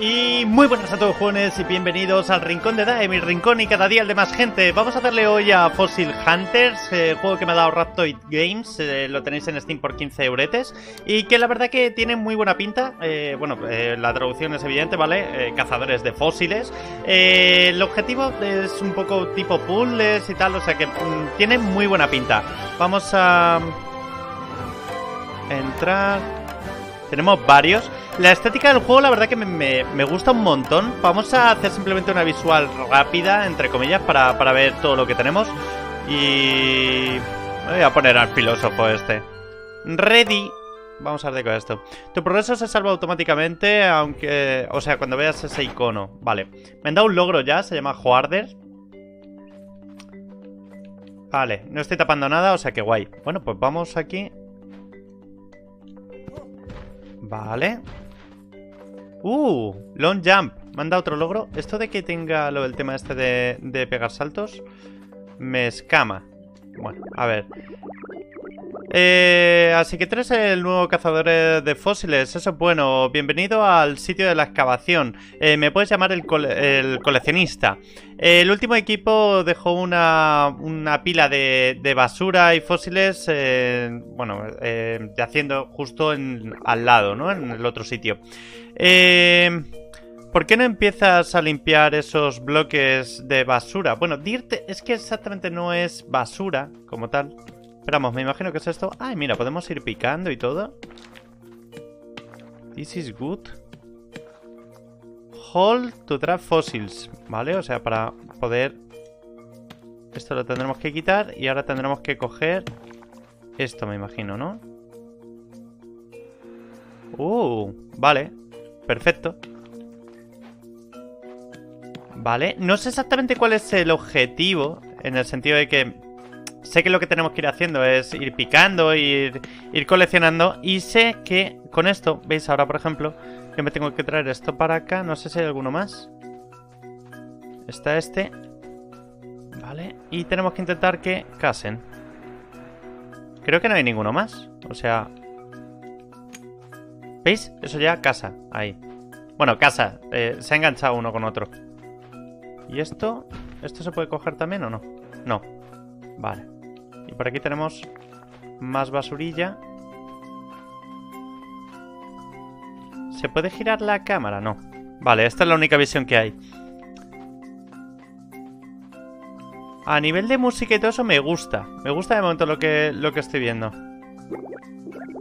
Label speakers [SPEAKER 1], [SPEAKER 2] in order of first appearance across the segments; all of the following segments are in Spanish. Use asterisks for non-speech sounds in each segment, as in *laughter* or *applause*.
[SPEAKER 1] Y muy buenas a todos jóvenes y bienvenidos al Rincón de Dae, mi rincón y cada día el de más gente. Vamos a darle hoy a Fossil Hunters, eh, juego que me ha dado Raptoid Games, eh, lo tenéis en Steam por 15 euretes y que la verdad que tiene muy buena pinta. Eh, bueno, la traducción es evidente, ¿vale? Cazadores de fósiles. El objetivo es un poco tipo puzzles y tal, o sea que mm, tiene muy buena pinta. Vamos a entrar. Tenemos varios. La estética del juego, la verdad que me, gusta un montón. Vamos a hacer simplemente una visual rápida, entre comillas, para, para ver todo lo que tenemos. Y... me voy a poner al filósofo este. Ready. Vamos a ver con esto. Tu progreso se salva automáticamente, aunque... O sea, cuando veas ese icono. Vale. Me han dado un logro ya, se llama Hoarder. Vale, no estoy tapando nada, o sea que guay. Bueno, pues vamos aquí. Vale. Uh, long jump. Dado otro logro. Esto de que tenga lo del tema este de, de pegar saltos me escama. Bueno, a ver. Eh, así que tú eres el nuevo cazador eh, de fósiles, eso es bueno. Bienvenido al sitio de la excavación. Eh, me puedes llamar el, cole- el coleccionista. El último equipo dejó una, pila de, basura y fósiles, eh, bueno, eh, haciendo justo al lado, ¿no? En el otro sitio. Eh, ¿Por qué no empiezas a limpiar esos bloques de basura? Bueno, Dirt es que exactamente no es basura como tal. Esperamos, me imagino que es esto. Ay, mira, podemos ir picando y todo. This is good. Hold to trap fossils. ¿Vale? O sea, para poder... Esto lo tendremos que quitar y ahora tendremos que coger esto, me imagino, ¿no? Uh, vale. Perfecto. Vale, no sé exactamente cuál es el objetivo, en el sentido de que sé que lo que tenemos que ir haciendo es ir picando, ir, ir coleccionando, y sé que con esto, veis ahora por ejemplo, que me tengo que traer esto para acá, no sé si hay alguno más. Está este. Vale, y tenemos que intentar que casen. Creo que no hay ninguno más, o sea... ¿Veis? Eso ya casa, ahí. Bueno, casa, eh, se ha enganchado uno con otro. ¿Y esto? ¿Esto se puede coger también o no? No. Vale. Y por aquí tenemos más basurilla. ¿Se puede girar la cámara? No. Vale, esta es la única visión que hay. A nivel de música y todo eso me gusta. Me gusta de momento lo que, lo que estoy viendo.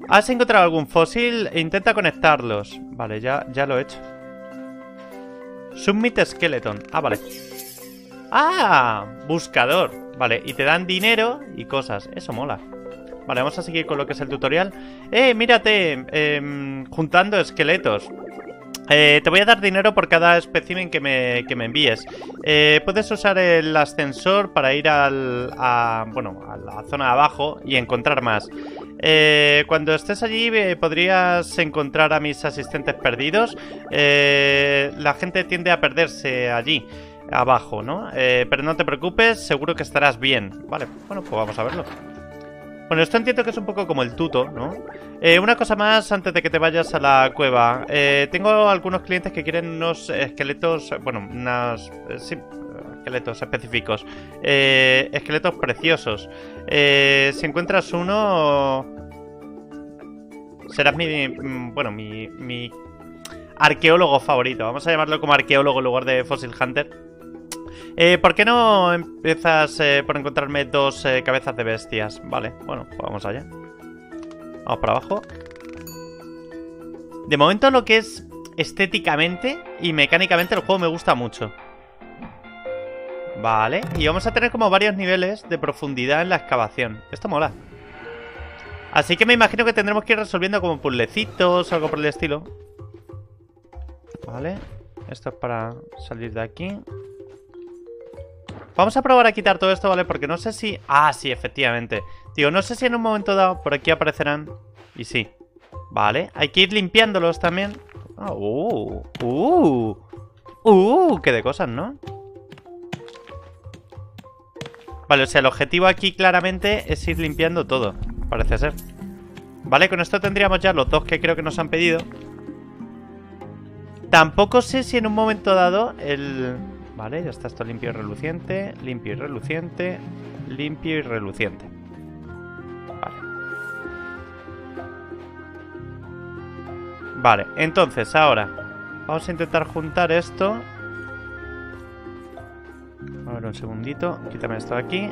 [SPEAKER 1] ¿Has encontrado algún fósil? Intenta conectarlos. Vale, ya, ya lo he hecho. Submit Skeleton. Ah, vale. ¡Ah! Buscador. Vale, y te dan dinero y cosas. Eso mola. Vale, vamos a seguir con lo que es el tutorial. ¡Eh, mírate! em, juntando esqueletos. Eh, te voy a dar dinero por cada espécimen que me, que me envíes. Eh, puedes usar el ascensor para ir al, a, bueno, a la zona de abajo y encontrar más. Eh, cuando estés allí eh, podrías encontrar a mis asistentes perdidos. Eh, la gente tiende a perderse allí, abajo, ¿no? Eh, pero no te preocupes, seguro que estarás bien. Vale, bueno, pues vamos a verlo. Bueno, esto entiendo que es un poco como el tuto, ¿no? Eh, una cosa más antes de que te vayas a la cueva. Eh, tengo algunos clientes que quieren unos esqueletos, bueno, unas... eh, sí, esqueletos específicos. Esqueletos preciosos. Si encuentras uno... Serás mi... mm, Bueno, mi... mi arqueólogo favorito. Vamos a llamarlo como arqueólogo en lugar de Fossil Hunter. Eh, ¿Por qué no empiezas eh, por encontrarme dos eh, cabezas de bestias? Vale, bueno, pues vamos allá. Vamos para abajo. De momento lo que es estéticamente y mecánicamente el juego me gusta mucho. Vale, y vamos a tener como varios niveles de profundidad en la excavación. Esto mola. Así que me imagino que tendremos que ir resolviendo como puzzlecitos o algo por el estilo. Vale, esto es para salir de aquí. Vamos a probar a quitar todo esto, ¿vale? Porque no sé si... Ah, sí, efectivamente. Digo, no sé si en un momento dado por aquí aparecerán... Y sí. Vale, hay que ir limpiándolos también. Ah, uh, uh, uh, qué de cosas, ¿no? Vale, o sea, el objetivo aquí claramente es ir limpiando todo, parece ser. Vale, con esto tendríamos ya los dos que creo que nos han pedido. Tampoco sé si en un momento dado el... Vale, ya está esto limpio y reluciente, limpio y reluciente, limpio y reluciente. Vale. Vale, entonces ahora vamos a intentar juntar esto. A ver, un segundito. Quítame esto de aquí.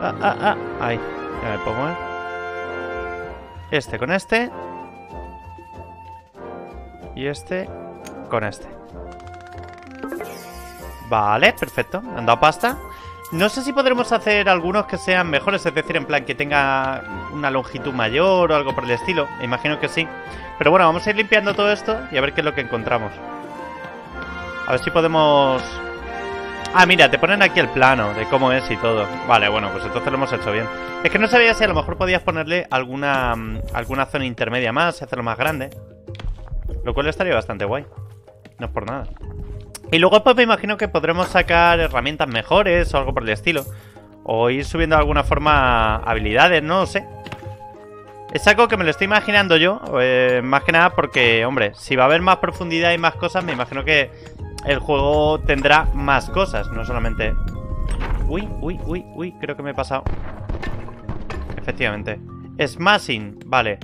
[SPEAKER 1] Ah, ah, ah. Ahí. Ya me puedo mover. Este con este. Y este con este. Vale, perfecto. Han dado pasta. No sé si podremos hacer algunos que sean mejores, es decir, en plan que tenga una longitud mayor o algo por el estilo. Imagino que sí. Pero bueno, vamos a ir limpiando todo esto y a ver qué es lo que encontramos. A ver si podemos... Ah, mira, te ponen aquí el plano de cómo es y todo. Vale, bueno, pues entonces lo hemos hecho bien. Es que no sabía si a lo mejor podías ponerle alguna, mm, alguna zona intermedia más y hacerlo más grande. Lo cual estaría bastante guay. No es por nada. Y luego pues me imagino que podremos sacar herramientas mejores o algo por el estilo. O ir subiendo de alguna forma habilidades, no sé. Es algo que me lo estoy imaginando yo, eh, más que nada porque, hombre, si va a haber más profundidad y más cosas, me imagino que el juego tendrá más cosas, no solamente... Uy, uy, uy, uy, creo que me he pasado. Efectivamente. Smashing, vale.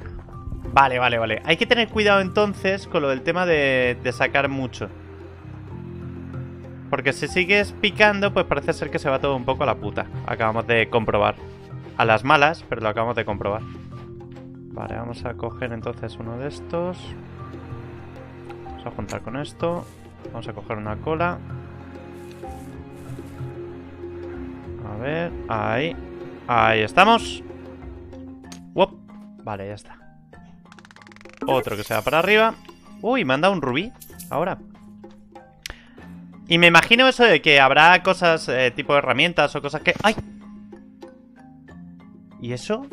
[SPEAKER 1] Vale, vale, vale. Hay que tener cuidado entonces con lo del tema de, de sacar mucho. Porque si sigues picando, pues parece ser que se va todo un poco a la puta. Acabamos de comprobar. A las malas, pero lo acabamos de comprobar. Vale, vamos a coger entonces uno de estos. Vamos a juntar con esto. Vamos a coger una cola. A ver, ahí. Ahí estamos. Vale, ya está. Otro que se va para arriba. Uy, me han dado un rubí. Ahora. Y me imagino eso de que habrá cosas, eh, tipo herramientas o cosas que... ¡Ay! ¿Y eso?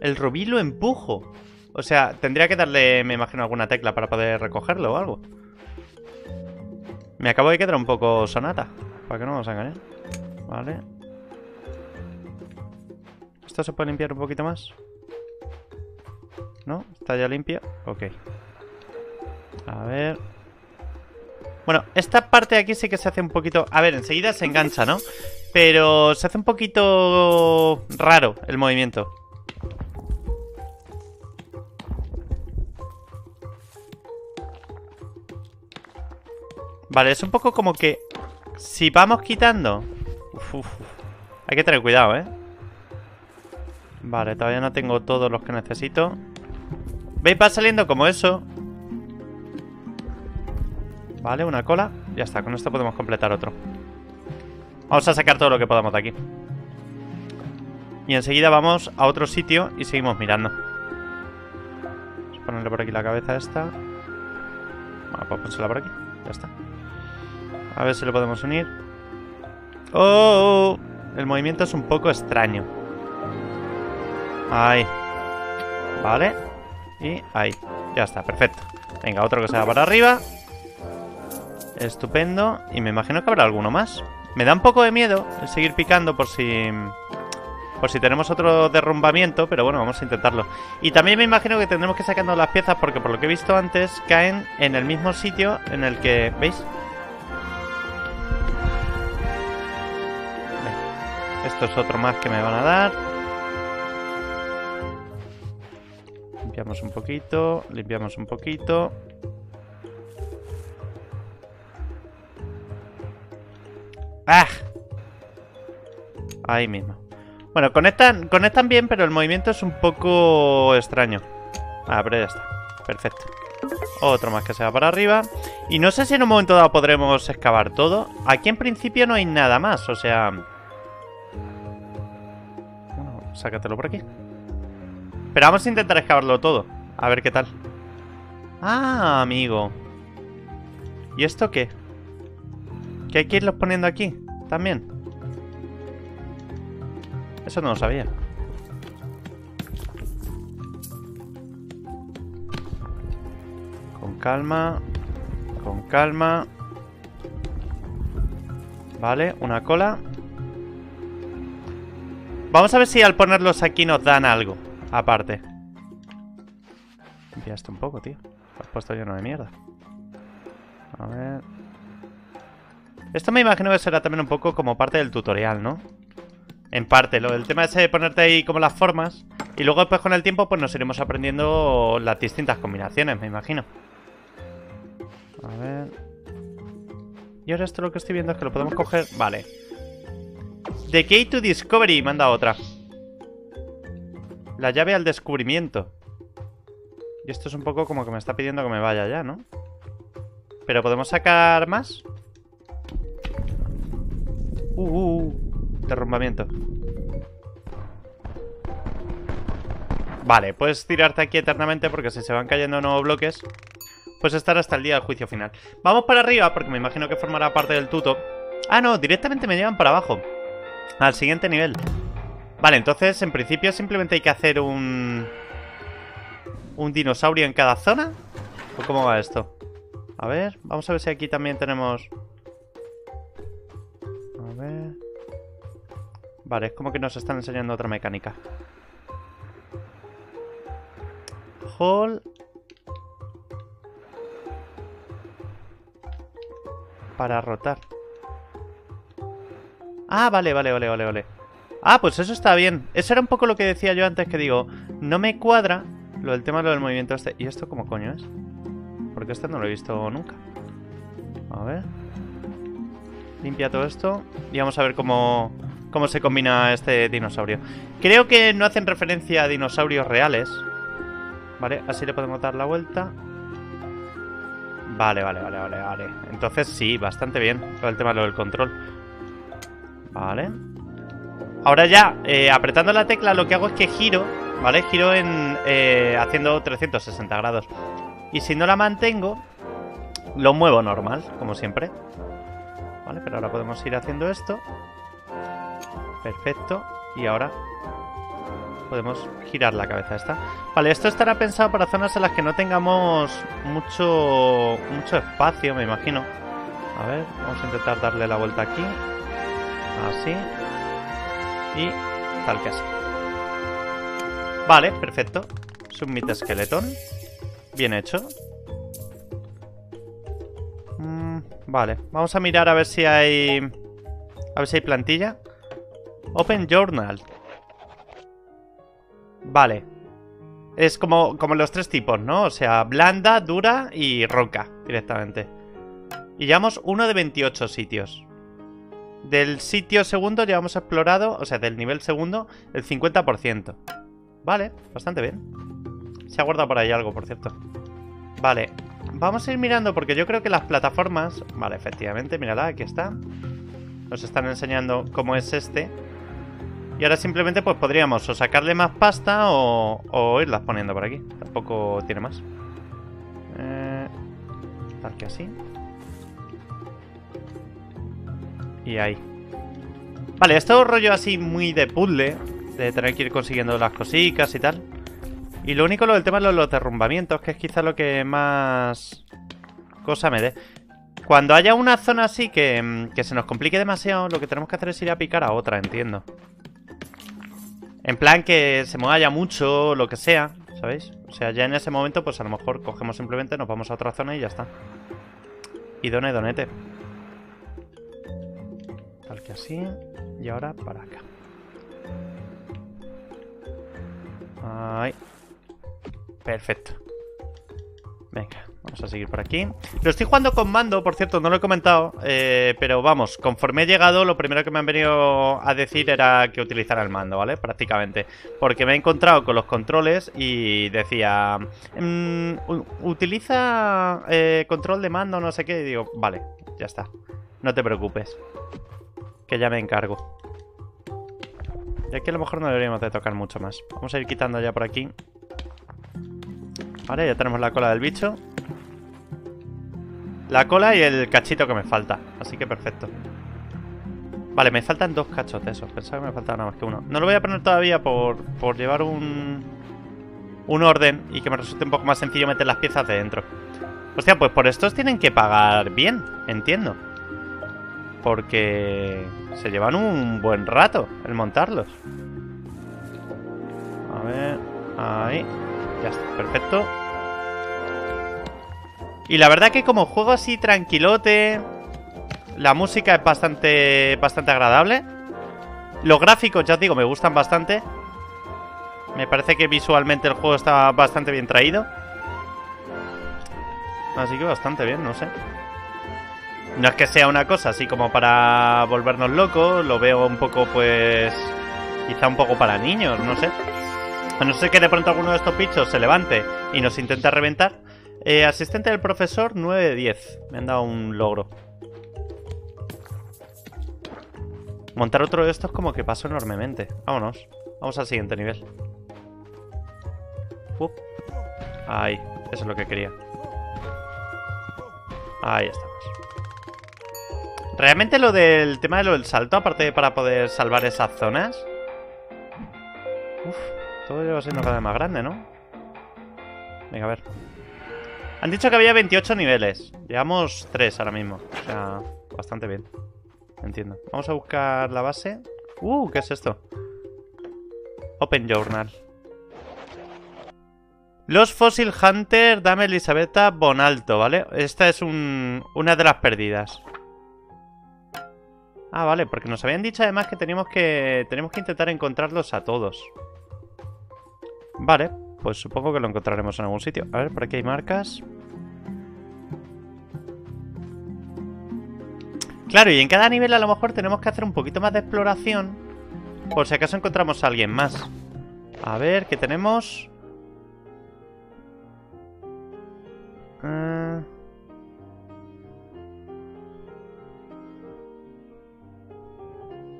[SPEAKER 1] El rubí lo empujo. O sea, tendría que darle, me imagino, alguna tecla para poder recogerlo o algo. Me acabo de quedar un poco sonata. Para que no nos engañen. Vale. ¿Esto se puede limpiar un poquito más? ¿No? ¿Está ya limpio? Ok. A ver... Bueno, esta parte de aquí sí que se hace un poquito... A ver, enseguida se engancha, ¿no? Pero se hace un poquito raro el movimiento. Vale, es un poco como que... Si vamos quitando... Hay que tener cuidado, ¿eh? Vale, todavía no tengo todos los que necesito. ¿Veis? Va saliendo como eso. Vale, una cola. Ya está, con esto podemos completar otro. Vamos a sacar todo lo que podamos de aquí. Y enseguida vamos a otro sitio y seguimos mirando. Vamos a ponerle por aquí la cabeza esta. Bueno, pues ponérsela por aquí. Ya está. A ver si lo podemos unir. ¡Oh! El movimiento es un poco extraño. Ahí. Vale. Y ahí. Ya está, perfecto. Venga, otro que se va para arriba. Estupendo. Y me imagino que habrá alguno más. Me da un poco de miedo el seguir picando por si... Por si tenemos otro derrumbamiento, pero bueno, vamos a intentarlo. Y también me imagino que tendremos que sacando las piezas porque por lo que he visto antes caen en el mismo sitio en el que... ¿Veis? Esto es otro más que me van a dar. Limpiamos un poquito, limpiamos un poquito. ¡Ah! Ahí mismo. Bueno, conectan, conectan bien, pero el movimiento es un poco extraño. Ah, pero ya está. Perfecto. Otro más que se va para arriba. Y no sé si en un momento dado podremos excavar todo. Aquí en principio no hay nada más, o sea... Bueno, sácatelo por aquí. Pero vamos a intentar excavarlo todo. A ver qué tal. Ah, amigo. ¿Y esto qué? ¿Que hay que irlos poniendo aquí? También. Eso no lo sabía. Con calma. Con calma. Vale, una cola. Vamos a ver si al ponerlos aquí nos dan algo. Aparte. Limpia esto un poco, tío. Has puesto lleno de mierda. A ver... Esto me imagino que será también un poco como parte del tutorial, ¿no? En parte, del tema ese de ponerte ahí como las formas Y luego después con el tiempo pues nos iremos aprendiendo las distintas combinaciones, me imagino. A ver... Y ahora esto lo que estoy viendo es que lo podemos coger... Vale. The Key to Discovery, manda otra. La llave al descubrimiento. Y esto es un poco como que me está pidiendo que me vaya ya, ¿no? Pero podemos sacar más Uh, uh, uh, derrumbamiento. Vale, puedes tirarte aquí eternamente porque si se van cayendo nuevos bloques, pues estar hasta el día del juicio final. Vamos para arriba porque me imagino que formará parte del tuto. Ah, no, directamente me llevan para abajo. Al siguiente nivel. Vale, entonces en principio simplemente hay que hacer un... Un dinosaurio en cada zona. ¿O cómo va esto? A ver, vamos a ver si aquí también tenemos... Vale, es como que nos están enseñando otra mecánica. Hall. Para rotar. Ah, vale, vale, vale, vale, vale. Ah, pues eso está bien. Eso era un poco lo que decía yo antes que digo. No me cuadra lo del tema lo del movimiento este. ¿Y esto cómo coño es? Porque este no lo he visto nunca. A ver. Limpia todo esto. Y vamos a ver cómo, cómo se combina este dinosaurio. Creo que no hacen referencia a dinosaurios reales. Vale, así le podemos dar la vuelta. Vale, vale, vale, vale, vale. Entonces sí, bastante bien. Todo el tema lo del control. Vale. Ahora ya, eh, apretando la tecla lo que hago es que giro, ¿vale? Giro en eh, haciendo 360 grados. Y si no la mantengo, lo muevo normal, como siempre. Vale, pero ahora podemos ir haciendo esto. Perfecto. Y ahora podemos girar la cabeza esta. Vale, esto estará pensado para zonas en las que no tengamos mucho, mucho espacio, me imagino. A ver, vamos a intentar darle la vuelta aquí. Así. Y tal que así. Vale, perfecto. Submit Skeleton. Bien hecho. Vale, vamos a mirar a ver si hay... A ver si hay plantilla. Open Journal. Vale. Es como, como los tres tipos, ¿no? O sea, blanda, dura y roca, directamente. Y llevamos uno de 28 sitios. Del sitio segundo hemos explorado, o sea, del nivel segundo, el 50%. Vale, bastante bien. Se ha guardado por ahí algo, por cierto. Vale, vamos a ir mirando porque yo creo que las plataformas... Vale, efectivamente, mírala, aquí está. Nos están enseñando cómo es este. Y ahora simplemente pues podríamos o sacarle más pasta o, irlas poniendo por aquí. Tampoco tiene más. Eh, tal que así. Y ahí. Vale, esto rollo así muy de puzzle. De tener que ir consiguiendo las cositas y tal. Y lo único lo del tema de los derrumbamientos, que es quizá lo que más cosa me dé. Cuando haya una zona así que, que se nos complique demasiado, lo que tenemos que hacer es ir a picar a otra, entiendo. En plan que se mueva ya mucho, lo que sea, ¿sabéis? O sea, ya en ese momento, pues a lo mejor cogemos simplemente, nos vamos a otra zona y ya está. Y done, donete. Tal que así. Y ahora para acá. Ahí. Perfecto. Venga. Vamos a seguir por aquí. Lo estoy jugando con mando, por cierto, no lo he comentado. Eh, pero vamos, conforme he llegado, lo primero que me han venido a decir era que utilizara el mando, ¿vale? Prácticamente. Porque me he encontrado con los controles y decía... Mm, utiliza eh, control de mando, no sé qué. Y digo, vale, ya está. No te preocupes. Que ya me encargo. Y aquí a lo mejor no deberíamos de tocar mucho más. Vamos a ir quitando ya por aquí. Vale, ya tenemos la cola del bicho. La cola y el cachito que me falta. Así que perfecto. Vale, me faltan dos cachos de esos. Pensaba que me faltaba nada más que uno. No lo voy a poner todavía por, por llevar un, un orden y que me resulte un poco más sencillo meter las piezas de dentro. Hostia, pues por estos tienen que pagar bien, entiendo. Porque se llevan un buen rato el montarlos. A ver, ahí. Ya está, perfecto. Y la verdad que como juego así tranquilote, la música es bastante, bastante agradable. Los gráficos, ya os digo, me gustan bastante. Me parece que visualmente el juego está bastante bien traído. Así que bastante bien, no sé. No es que sea una cosa así como para volvernos locos, lo veo un poco pues... Quizá un poco para niños, no sé. A no ser que de pronto alguno de estos bichos se levante y nos intente reventar. Eh, asistente del profesor 9 de 10. Me han dado un logro. Montar otro de estos como que paso enormemente. Vámonos. Vamos al siguiente nivel. Ahí. Eso es lo que quería. Ahí estamos. Realmente lo del tema de lo del salto, aparte de para poder salvar esas zonas... Uf, todo lleva siendo cada vez más grande, ¿no? Venga, a ver. Han dicho que había 28 niveles. Llevamos 3 ahora mismo. O sea, bastante bien. Entiendo. Vamos a buscar la base. Uh, ¿qué es esto? Open Journal. Los Fossil Hunter, dame Elisabetta Bonalto, ¿vale? Esta es un, una de las perdidas. Ah, vale, porque nos habían dicho además que teníamos que, tenemos que intentar encontrarlos a todos. Vale, pues supongo que lo encontraremos en algún sitio. A ver, por aquí hay marcas. Claro, y en cada nivel a lo mejor tenemos que hacer un poquito más de exploración. Por si acaso encontramos a alguien más. A ver, ¿qué tenemos? Eh.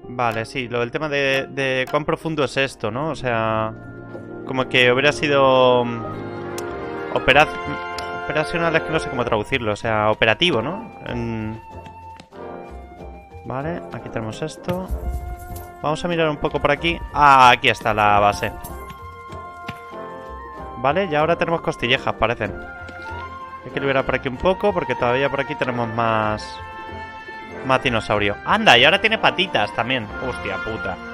[SPEAKER 1] Vale, sí, lo del tema de, de, cuán profundo es esto, ¿no? O sea, como que hubiera sido mm, operacional, es que no sé cómo traducirlo, o sea, operativo, ¿no? Vale, aquí tenemos esto. Vamos a mirar un poco por aquí. Ah, aquí está la base. Vale, y ahora tenemos costillejas, parecen. Hay que liberar por aquí un poco porque todavía por aquí tenemos más... Más dinosaurio. ¡Anda! Y ahora tiene patitas también. Hostia puta.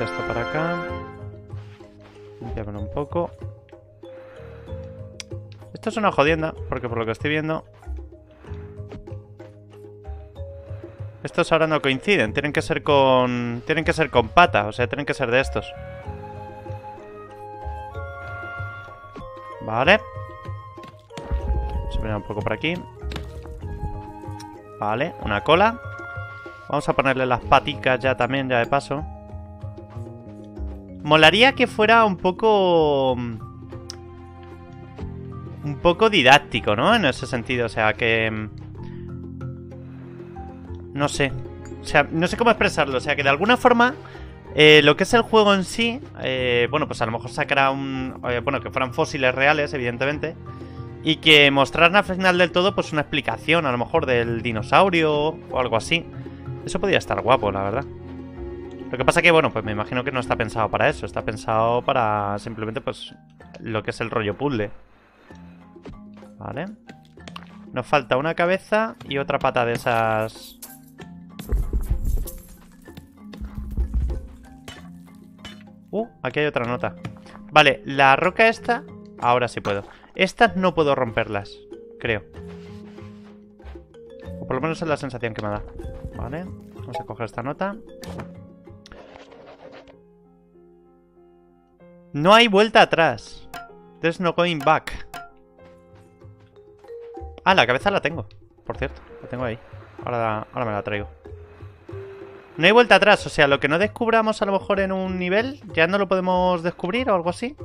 [SPEAKER 1] Esto para acá. Limpiámoslo un poco. Esto es una jodienda, porque por lo que estoy viendo... Estos ahora no coinciden, tienen que ser con... Tienen que ser con pata, o sea, tienen que ser de estos. Vale. Vamos a mirar un poco por aquí. Vale, una cola. Vamos a ponerle las paticas ya también, ya de paso. Molaría que fuera un poco un poco didáctico, ¿no? En ese sentido, o sea, que... Mm, no sé. O sea, no sé cómo expresarlo. O sea, que de alguna forma, eh, lo que es el juego en sí, eh, bueno, pues a lo mejor sacará un... Eh, bueno, que fueran fósiles reales, evidentemente. Y que mostraran al final del todo, pues una explicación, a lo mejor, del dinosaurio o algo así. Eso podría estar guapo, la verdad. Lo que pasa que, bueno, pues me imagino que no está pensado para eso. Está pensado para simplemente, pues, lo que es el rollo puzzle. Vale. Nos falta una cabeza y otra pata de esas... Uh, aquí hay otra nota. Vale, la roca esta... Ahora sí puedo. Estas no puedo romperlas, creo. O por lo menos es la sensación que me da. Vale, vamos a coger esta nota. No hay vuelta atrás. There's no going back. Ah, la cabeza la tengo, por cierto. La tengo ahí. Ahora, ahora me la traigo. No hay vuelta atrás, o sea, lo que no descubramos a lo mejor en un nivel, ya no lo podemos descubrir o algo así.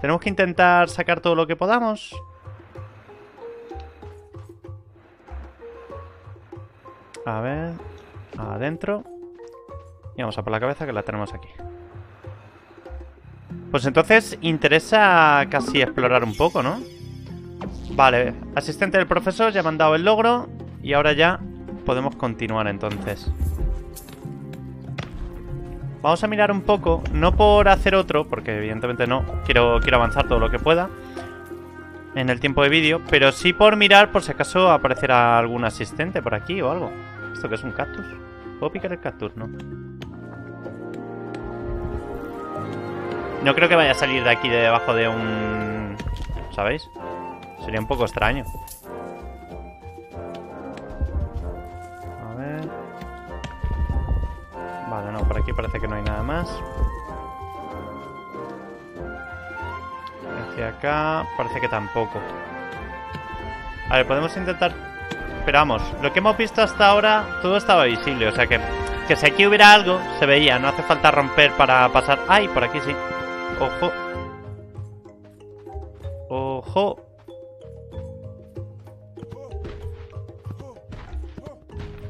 [SPEAKER 1] Tenemos que intentar sacar todo lo que podamos. A ver... Adentro. Y vamos a por la cabeza que la tenemos aquí. Pues entonces interesa casi explorar un poco, ¿no? Vale, asistente del profesor, ya me han dado el logro. Y ahora ya podemos continuar entonces. Vamos a mirar un poco, no por hacer otro, porque evidentemente no, quiero, quiero avanzar todo lo que pueda en el tiempo de vídeo, pero sí por mirar por si acaso aparecerá algún asistente por aquí o algo. ¿Esto qué es un cactus? ¿Puedo picar el cactus? No. No creo que vaya a salir de aquí de debajo de un... ¿Sabéis? Sería un poco extraño. A ver... Vale, no, por aquí parece que no hay nada más. Hacia acá parece que tampoco. A ver, podemos intentar... Pero vamos, lo que hemos visto hasta ahora, todo estaba visible, o sea que... Que si aquí hubiera algo, se veía, no hace falta romper para pasar... ¡Ay! Por aquí sí. Ojo. Ojo.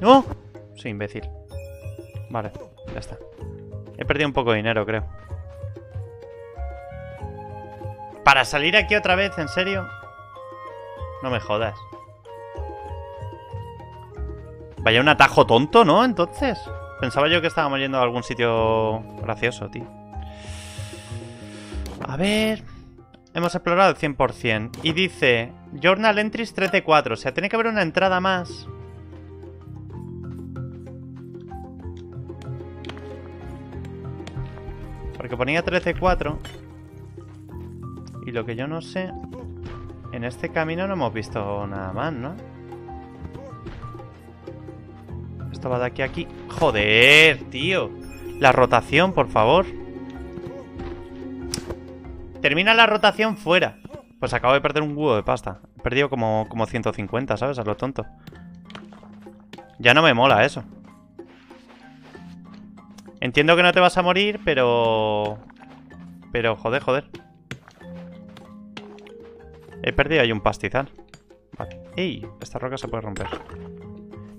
[SPEAKER 1] ¡No! Soy imbécil. Vale, ya está. He perdido un poco de dinero, creo. ¿Para salir aquí otra vez? ¿En serio? No me jodas. Vaya un atajo tonto, ¿no? Entonces. Pensaba yo que estábamos yendo a algún sitio gracioso, tío. A ver... Hemos explorado el 100%. Y dice... Journal Entries 13.4. O sea, tiene que haber una entrada más. Porque ponía 13.4. Y lo que yo no sé... En este camino no hemos visto nada más, ¿no? Esto va de aquí a aquí. ¡Joder, tío! La rotación, por favor. Termina la rotación fuera. Pues acabo de perder un huevo de pasta. He perdido como, como 150, ¿sabes? A lo tonto. Ya no me mola eso. Entiendo que no te vas a morir, pero... Pero, joder, joder. He perdido ahí un pastizal. ¡Ey! Esta roca se puede romper.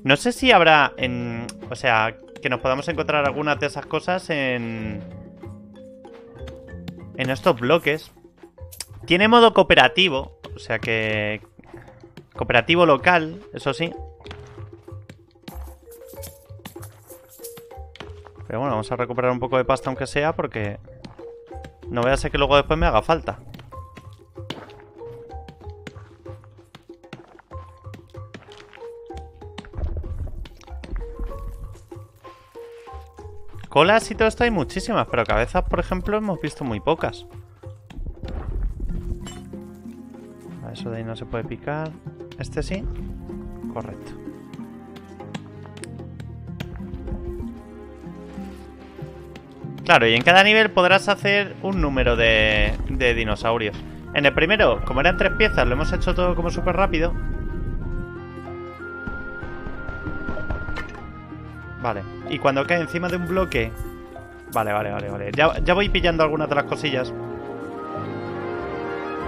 [SPEAKER 1] No sé si habrá en... O sea, que nos podamos encontrar algunas de esas cosas en... En estos bloques. Tiene modo cooperativo. O sea que... Cooperativo local, eso sí. Pero bueno, vamos a recuperar un poco de pasta aunque sea porque... No voy a ser que luego después me haga falta. Colas y todo esto hay muchísimas, pero cabezas, por ejemplo, hemos visto muy pocas. Eso de ahí no se puede picar. ¿Este sí? Correcto. Claro, y en cada nivel podrás hacer un número de, de dinosaurios. En el primero, como eran tres piezas, lo hemos hecho todo como súper rápido. Vale. Y cuando cae encima de un bloque... Vale, vale, vale, vale. Ya, voy pillando algunas de las cosillas.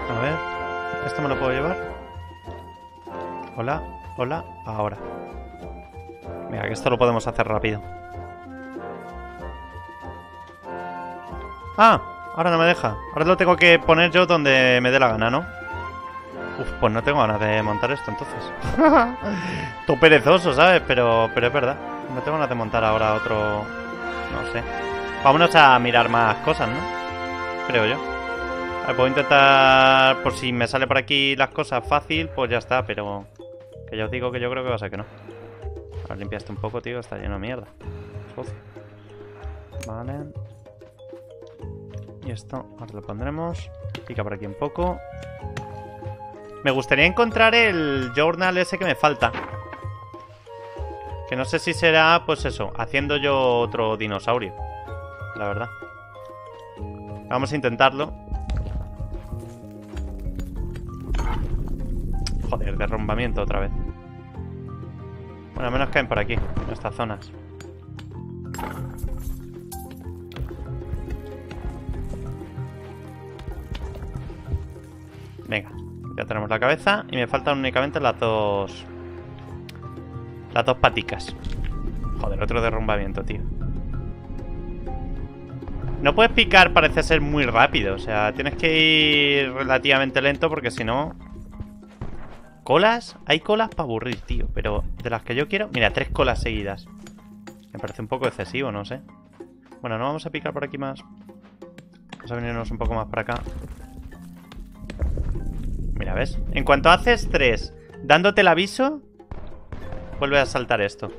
[SPEAKER 1] A ver. ¿Esto me lo puedo llevar? Hola, hola, ahora. Mira, que esto lo podemos hacer rápido. Ah, ahora no me deja. Ahora lo tengo que poner yo donde me dé la gana, ¿no? Uf, pues no tengo ganas de montar esto entonces. *laughs* Tú perezoso, ¿sabes? Pero, pero es verdad. No tengo ganas de montar ahora otro... No sé. Vámonos a mirar más cosas, ¿no? Creo yo. A ver, puedo intentar... Por si me sale por aquí las cosas fácil, pues ya está, pero... Que ya os digo que yo creo que va a ser que no. A ver, limpiaste un poco, tío. Está lleno de mierda. Vale. Y esto, ahora lo pondremos. Pica por aquí un poco. Me gustaría encontrar el journal ese que me falta. Que no sé si será, pues eso, haciendo yo otro dinosaurio. La verdad. Vamos a intentarlo. Joder, derrumbamiento otra vez. Bueno, al menos caen por aquí, en estas zonas. Venga, ya tenemos la cabeza y me faltan únicamente las dos las dos paticas. Joder, otro derrumbamiento, tío. No puedes picar, parece ser muy rápido. O sea, tienes que ir relativamente lento porque si no... ¿Colas? Hay colas para aburrir, tío. Pero de las que yo quiero... Mira, tres colas seguidas. Me parece un poco excesivo, no sé. Bueno, no vamos a picar por aquí más. Vamos a venirnos un poco más para acá. Mira, ¿ves? En cuanto haces tres dándote el aviso, vuelve a saltar esto.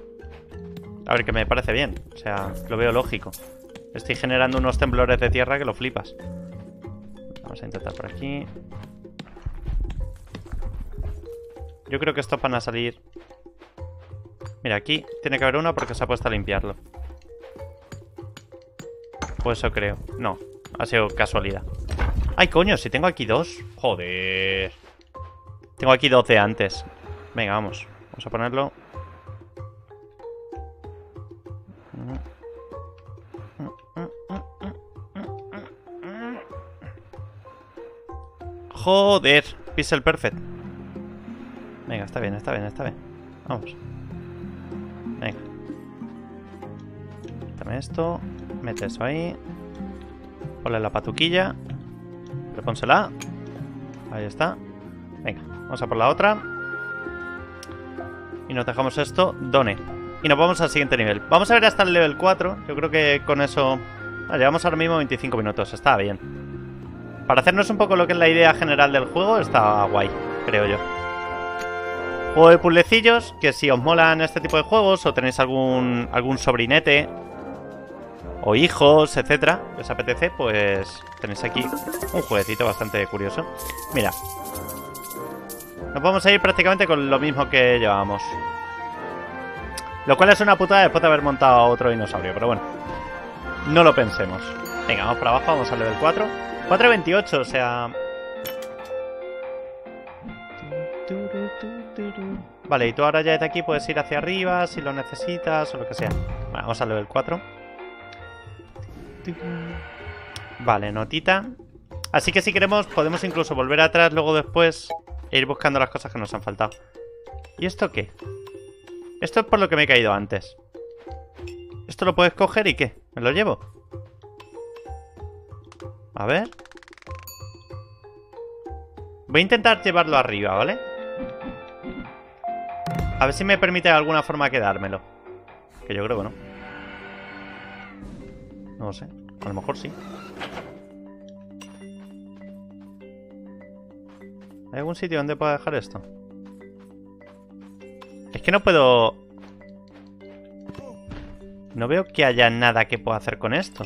[SPEAKER 1] A ver, que me parece bien. O sea, lo veo lógico. Estoy generando unos temblores de tierra que lo flipas. Vamos a intentar por aquí. Yo creo que estos van a salir... Mira, aquí tiene que haber uno porque se ha puesto a limpiarlo. Pues eso creo. No, ha sido casualidad. ¡Ay, coño! Si tengo aquí dos. Joder. Tengo aquí 12 antes. Venga, vamos. Vamos a ponerlo. Joder. Pixel perfect. Venga, está bien, está bien, está bien. Vamos. Venga. Dame esto. Mete eso ahí. Ponle la patuquilla. Repónsela. Ahí está. Venga, vamos a por la otra. Y nos dejamos esto. Done. Y nos vamos al siguiente nivel. Vamos a ver hasta el level 4. Yo creo que con eso... Ah, llevamos ahora mismo 25 minutos. Está bien. Para hacernos un poco lo que es la idea general del juego, está guay, creo yo. Juego de puzzlecillos, que si os molan este tipo de juegos o tenéis algún, algún sobrinete o hijos, etcétera, os apetece, pues tenéis aquí un jueguecito bastante curioso. Mira, nos vamos a ir prácticamente con lo mismo que llevábamos. Lo cual es una putada después de haber montado otro dinosaurio, pero bueno. No lo pensemos. Venga, vamos para abajo, vamos al level 4. 4.28, o sea... Vale, y tú ahora ya desde aquí puedes ir hacia arriba si lo necesitas o lo que sea. vamos al level 4. Vale, notita. Así que si queremos podemos incluso volver atrás luego después e ir buscando las cosas que nos han faltado. ¿Y esto qué? Esto es por lo que me he caído antes. ¿Esto lo puedes coger y qué? ¿Me lo llevo? A ver. Voy a intentar llevarlo arriba, ¿vale? A ver si me permite de alguna forma quedármelo. Que yo creo que no. No sé. A lo mejor sí. ¿Hay algún sitio donde pueda dejar esto? Es que no puedo... No veo que haya nada que pueda hacer con esto.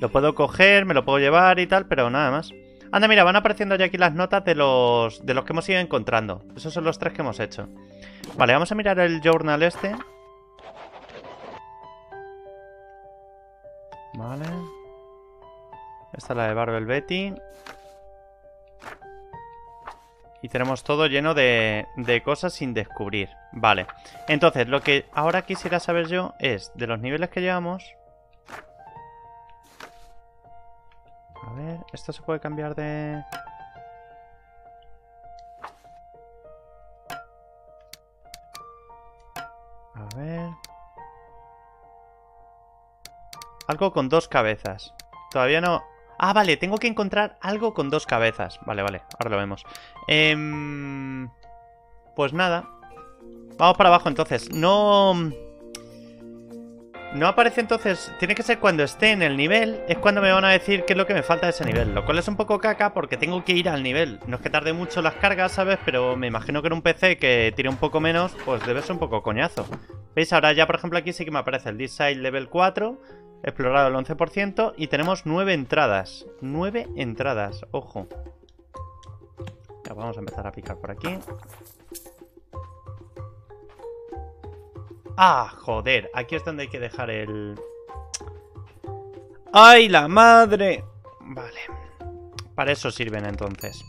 [SPEAKER 1] Lo puedo coger, me lo puedo llevar y tal, pero nada más. Anda, mira, van apareciendo ya aquí las notas de los, de los que hemos ido encontrando. Esos son los tres que hemos hecho. Vale, vamos a mirar el journal este. Vale. Esta es la de Barbel Betty. Y tenemos todo lleno de, de, cosas sin descubrir. Vale. Entonces, lo que ahora quisiera saber yo es, de los niveles que llevamos... A ver, esto se puede cambiar de... Algo con dos cabezas. Todavía no... Ah, vale, tengo que encontrar algo con dos cabezas. Vale, vale, ahora lo vemos. Eh... Pues nada. Vamos para abajo entonces. No... No aparece entonces, tiene que ser cuando esté en el nivel, es cuando me van a decir qué es lo que me falta de ese nivel. Lo cual es un poco caca porque tengo que ir al nivel. No es que tarde mucho las cargas, ¿sabes? Pero me imagino que en un PC que tire un poco menos, pues debe ser un poco coñazo. ¿Veis? Ahora ya, por ejemplo, aquí sí que me aparece el Design Level 4, explorado el 11% y tenemos 9 entradas. 9 entradas, ojo. Vamos a empezar a picar por aquí. Ah, joder, aquí es donde hay que dejar el... ¡Ay, la madre! Vale. Para eso sirven entonces.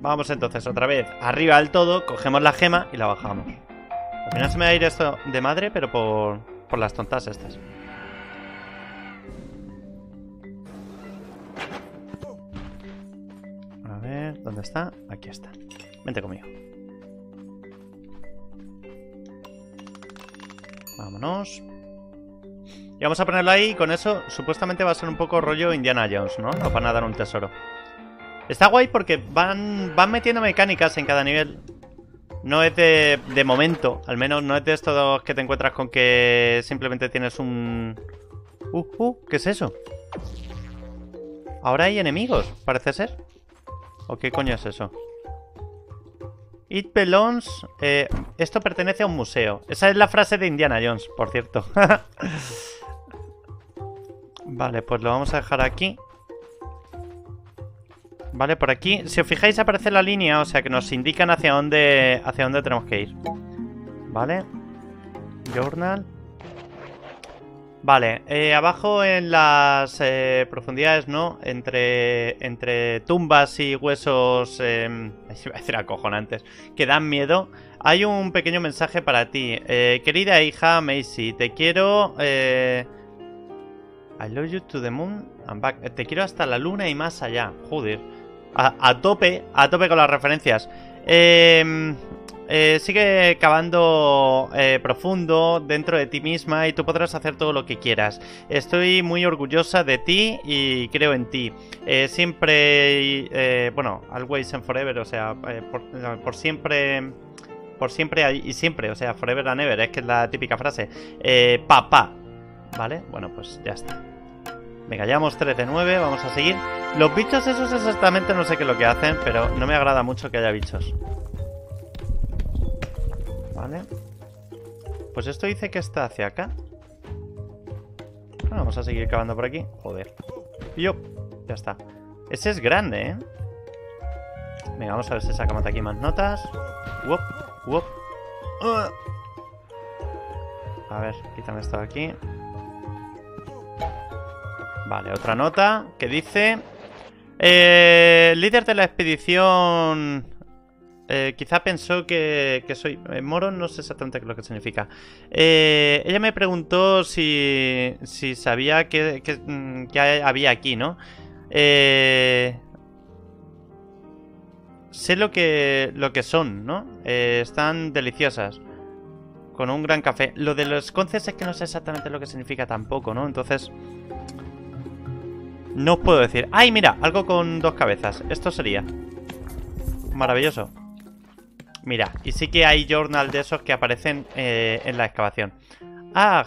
[SPEAKER 1] Vamos entonces otra vez arriba del todo, cogemos la gema y la bajamos. Al final se me va a ir esto de madre, pero por, por las tontas estas. ¿Dónde está? Aquí está. Vente conmigo. Vámonos. Y vamos a ponerlo ahí y con eso supuestamente va a ser un poco rollo Indiana Jones, ¿no? Nos van a dar un tesoro. Está guay porque van, van metiendo mecánicas en cada nivel. No es de, de momento, al menos no es de estos que te encuentras con que simplemente tienes un... Uh, uh, ¿qué es eso? Ahora hay enemigos, parece ser. ¿O qué coño es eso? It belongs... Eh, esto pertenece a un museo. Esa es la frase de Indiana Jones, por cierto. *laughs* Vale, pues lo vamos a dejar aquí. Vale, por aquí, si os fijáis aparece la línea, o sea que nos indican hacia dónde, hacia dónde tenemos que ir. Vale. Journal. Vale, eh, abajo en las eh, profundidades, ¿no? Entre, entre tumbas y huesos, eh, *laughs* iba a decir acojonantes, que dan miedo, hay un pequeño mensaje para ti. Eh, querida hija Macy, te quiero... I love you to the moon and back. Te quiero hasta la luna y más allá. Joder. A, tope, a tope con las referencias. Eh, eh, sigue cavando eh, profundo dentro de ti misma y tú podrás hacer todo lo que quieras. Estoy muy orgullosa de ti y creo en ti. Eh, siempre, bueno, always and forever, o sea, por, siempre por siempre y siempre, o sea, forever and ever, es que es la típica frase. Eh, papá, ¿vale? Bueno, pues ya está. Venga, llevamos 3 de 9, vamos a seguir. Los bichos esos exactamente no sé qué es lo que hacen, pero no me agrada mucho que haya bichos. Vale. Pues esto dice que está hacia acá. vamos a seguir cavando por aquí. Joder. Yo. Ya está. Ese es grande, ¿eh? Venga, vamos a ver si sacamos aquí más notas. Wop, wop. A ver, quítame esto de aquí. Vale, otra nota que dice... Eh, líder de la expedición eh, quizá pensó que, soy... Eh, moro no sé exactamente lo que significa. Eh, ella me preguntó si, si sabía qué mm, había aquí, ¿no? sé lo que, lo que son, ¿no? están deliciosas. Con un gran café. Lo de los conces es que no sé exactamente lo que significa tampoco, ¿no? Entonces... No puedo decir. ¡Ay, mira! Algo con dos cabezas. Esto sería. Maravilloso. Mira, y sí que hay journal de esos que aparecen eh, en la excavación. Ah,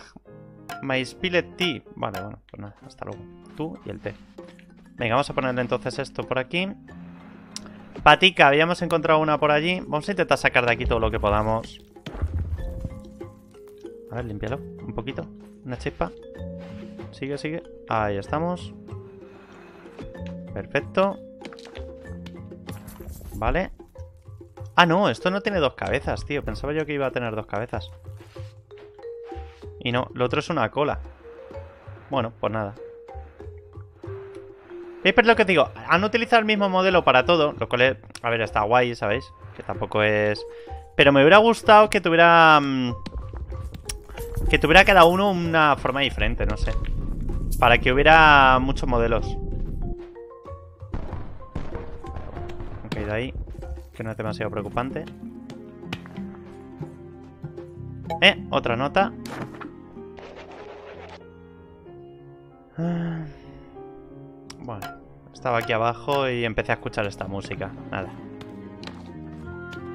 [SPEAKER 1] my spillet tea. Vale, bueno, pues nada, hasta luego. Tú y el té. Venga, vamos a ponerle entonces esto por aquí. Patica, habíamos encontrado una por allí. Vamos a intentar sacar de aquí todo lo que podamos. A ver, límpialo un poquito. Una chispa. Sigue, sigue. Ahí estamos. Perfecto. Vale. Ah, no, esto no tiene dos cabezas, tío. Pensaba yo que iba a tener dos cabezas. Y no, lo otro es una cola. Bueno, pues nada. ¿Veis por lo que digo? Han utilizado el mismo modelo para todo, lo cual es... A ver, está guay, ¿sabéis? Que tampoco es... Pero me hubiera gustado que tuviera... Mm, que tuviera cada uno una forma diferente, no sé. Para que hubiera muchos modelos. Que no es demasiado preocupante. Eh, otra nota. Ah. Bueno, estaba aquí abajo y empecé a escuchar esta música. Nada.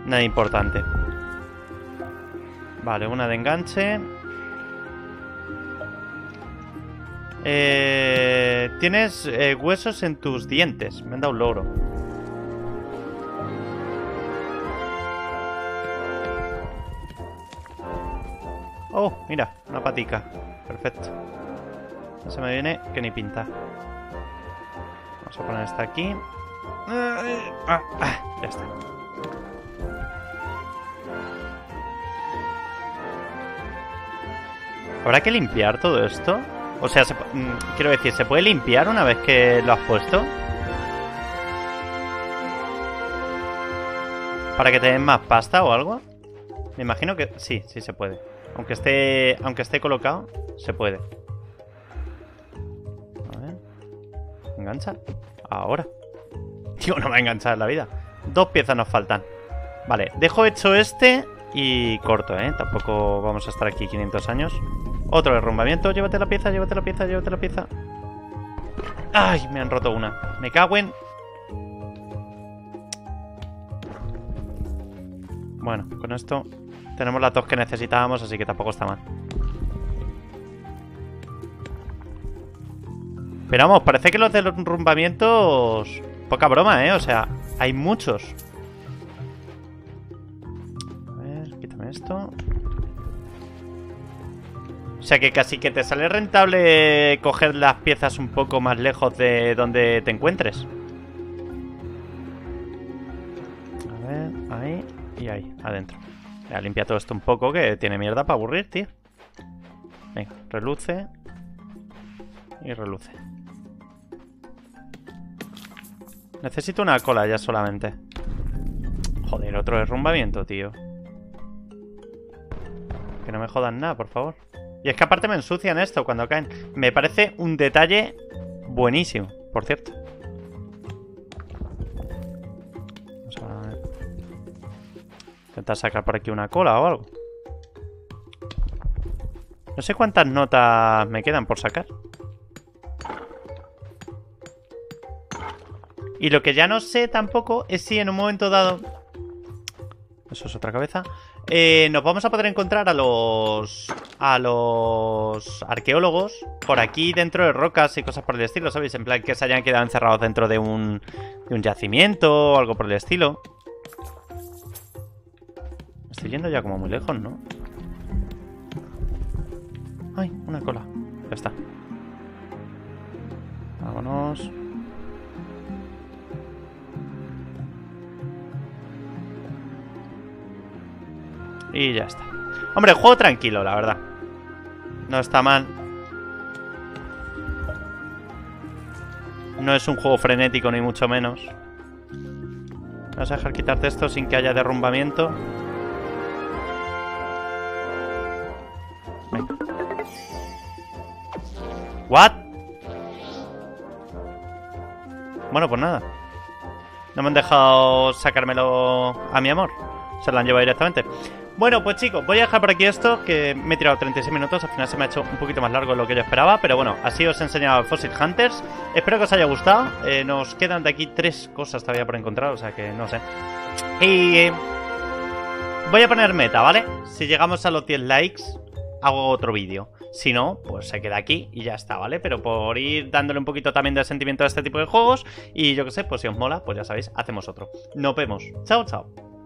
[SPEAKER 1] Nada importante. Vale, una de enganche. Eh, tienes eh, huesos en tus dientes. Me han dado un logro. Oh, mira, una patica. Perfecto. No se me viene que ni pinta. Vamos a poner esta aquí. Ah, ah, ya está. ¿Habrá que limpiar todo esto? O sea, mm, quiero decir, ¿se puede limpiar una vez que lo has puesto? ¿Para que te den más pasta o algo? Me imagino que sí, sí se puede. Aunque esté, aunque esté colocado, se puede. A ver. ¿Engancha? Ahora. *laughs* Tío, no me va a enganchar en la vida. Dos piezas nos faltan. Vale, dejo hecho este y corto, ¿eh? Tampoco vamos a estar aquí 500 años. Otro derrumbamiento. Llévate la pieza, llévate la pieza, llévate la pieza. ¡Ay! Me han roto una. Me cago en... Bueno, con esto tenemos las dos que necesitábamos, así que tampoco está mal. Pero vamos, parece que los derrumbamientos... Poca broma, ¿eh? O sea, hay muchos. A ver, quítame esto. O sea que casi que te sale rentable coger las piezas un poco más lejos de donde te encuentres. A ver, ahí y ahí, adentro. Ya limpia todo esto un poco, que tiene mierda para aburrir, tío. Venga, reluce. Y reluce. Necesito una cola ya solamente. Joder, otro derrumbamiento, tío. Que no me jodan nada, por favor. Y es que aparte me ensucian esto cuando caen. Me parece un detalle buenísimo, por cierto. Intentar sacar por aquí una cola o algo. No sé cuántas notas me quedan por sacar. Y lo que ya no sé tampoco es si en un momento dado... Eso es otra cabeza. Eh, nos vamos a poder encontrar a los... A los arqueólogos por aquí dentro de rocas y cosas por el estilo, ¿sabéis? En plan que se hayan quedado encerrados dentro de un, de un yacimiento o algo por el estilo. Estoy yendo ya como muy lejos, ¿no? Ay, una cola. Ya está. Vámonos. Y ya está. Hombre, juego tranquilo, la verdad. No está mal. No es un juego frenético, ni mucho menos. Vamos a dejar quitarte esto sin que haya derrumbamiento. Bueno, pues nada. No me han dejado sacármelo a mi amor. Se lo han llevado directamente. Bueno, pues chicos, voy a dejar por aquí esto, que me he tirado 36 minutos, al final se me ha hecho un poquito más largo de lo que yo esperaba, pero bueno, así os he enseñado Fossil Hunters, espero que os haya gustado, eh, nos quedan de aquí tres cosas todavía por encontrar, o sea que no sé. Y voy a poner meta, ¿vale? Si llegamos a los 10 likes, hago otro vídeo. Si no, pues se queda aquí y ya está, ¿vale? Pero por ir dándole un poquito también de sentimiento a este tipo de juegos y yo que sé, pues si os mola, pues ya sabéis, hacemos otro. Nos vemos. Chao, chao.